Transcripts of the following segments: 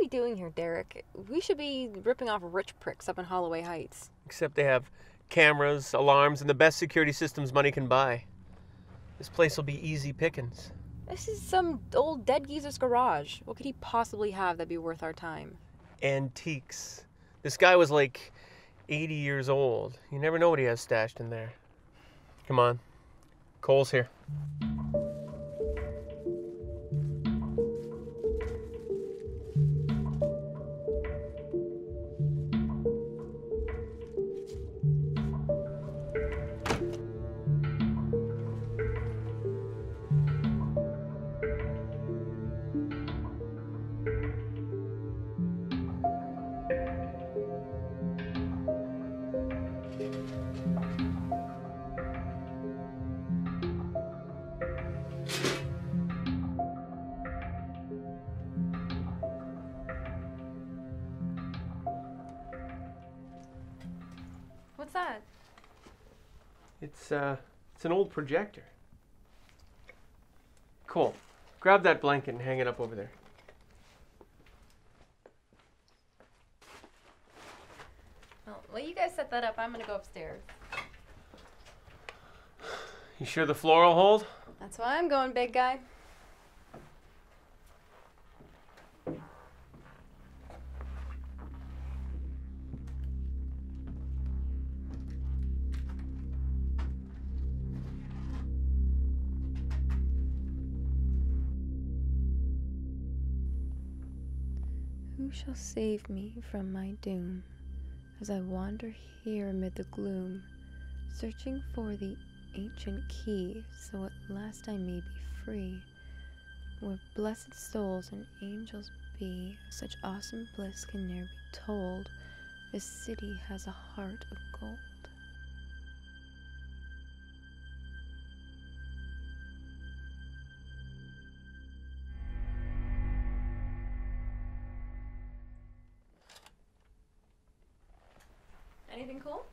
we doing here, Derek? We should be ripping off rich pricks up in Holloway Heights. Except they have cameras, alarms, and the best security systems money can buy. This place will be easy pickings. This is some old dead geezer's garage. What could he possibly have that'd be worth our time? Antiques. This guy was like 80 years old. You never know what he has stashed in there. Come on. Cole's here. What's that? It's uh it's an old projector. Cool. grab that blanket and hang it up over there. Well, while you guys set that up, I'm gonna go upstairs. You sure the floor will hold? That's why I'm going, big guy. Who shall save me from my doom as I wander here amid the gloom, searching for the ancient key so at last I may be free? Where blessed souls and angels be, such awesome bliss can ne'er be told. This city has a heart of gold. Anything cool?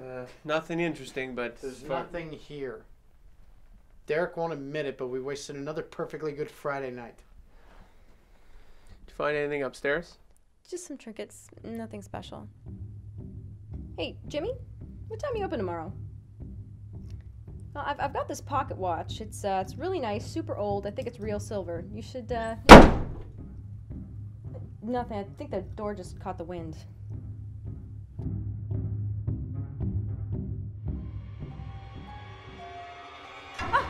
Uh, nothing interesting, but There's fun. nothing here. Derek won't admit it, but we wasted another perfectly good Friday night. Did you find anything upstairs? Just some trinkets, nothing special. Hey, Jimmy, what time you open tomorrow? Well, I've, I've got this pocket watch. It's uh, it's really nice, super old. I think it's real silver. You should. Uh... Nothing. I think the door just caught the wind. 啊